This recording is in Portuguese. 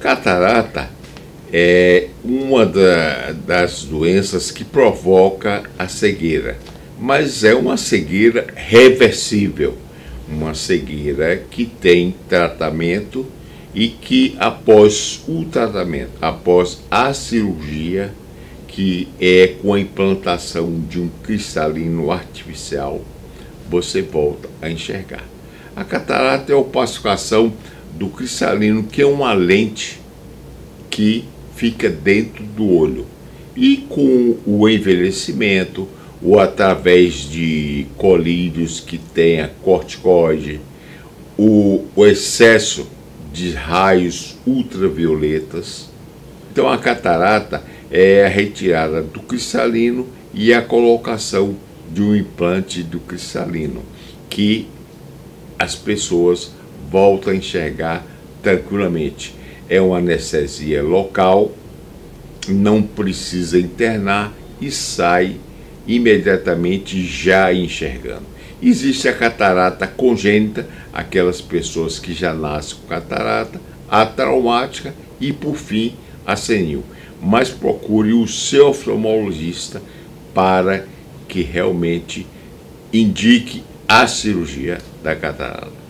Catarata é uma da, das doenças que provoca a cegueira, mas é uma cegueira reversível, uma cegueira que tem tratamento e que após o tratamento, após a cirurgia, que é com a implantação de um cristalino artificial, você volta a enxergar. A catarata é a opacificação do cristalino, que é uma lente que fica dentro do olho. E com o envelhecimento, ou através de colírios que tenha corticoide, o, o excesso de raios ultravioletas. Então a catarata é a retirada do cristalino e a colocação de um implante do cristalino, que as pessoas voltam a enxergar tranquilamente. É uma anestesia local, não precisa internar e sai imediatamente já enxergando. Existe a catarata congênita, aquelas pessoas que já nascem com catarata, a traumática e, por fim, a senil. Mas procure o seu oftalmologista para que realmente indique a cirurgia da catarata.